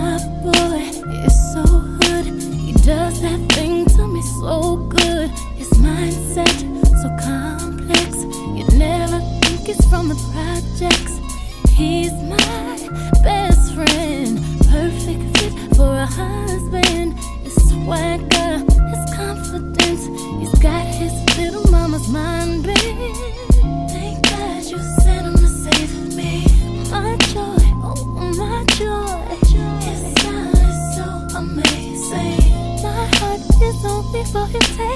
My boy is so. He does that thing to me so good. His mindset so complex. You never think from the projects. He's my best. for his taste.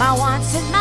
my wants and my